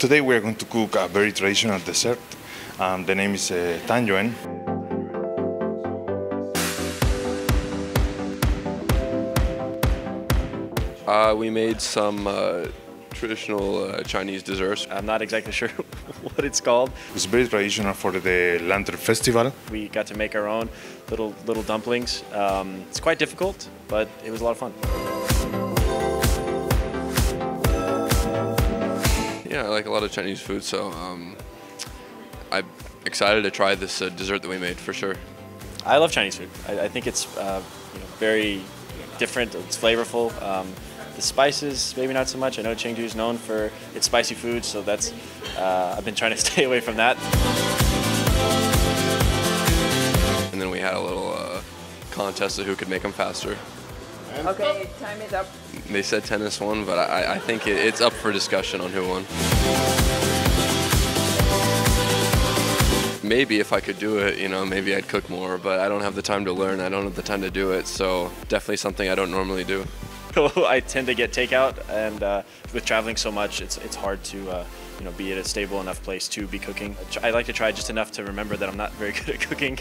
Today we are going to cook a very traditional dessert. Um, the name is uh, Tang Yuan. Uh, we made some uh, traditional uh, Chinese desserts. I'm not exactly sure what it's called. It's very traditional for the Lantern Festival. We got to make our own little little dumplings. Um, it's quite difficult, but it was a lot of fun. Yeah, I like a lot of Chinese food, so um, I'm excited to try this uh, dessert that we made for sure. I love Chinese food. I, I think it's uh, you know, very different. It's flavorful. Um, the spices, maybe not so much. I know Chengdu is known for its spicy food, so that's uh, I've been trying to stay away from that. And then we had a little uh, contest of who could make them faster. Okay, time is up. They said Tennys won, but I, I think it, it's up for discussion on who won. Maybe if I could do it, you know, maybe I'd cook more, but I don't have the time to learn. I don't have the time to do it, so definitely something I don't normally do. I tend to get takeout, and uh, with traveling so much, it's it's hard to uh, you know be at a stable enough place to be cooking. I like to try just enough to remember that I'm not very good at cooking.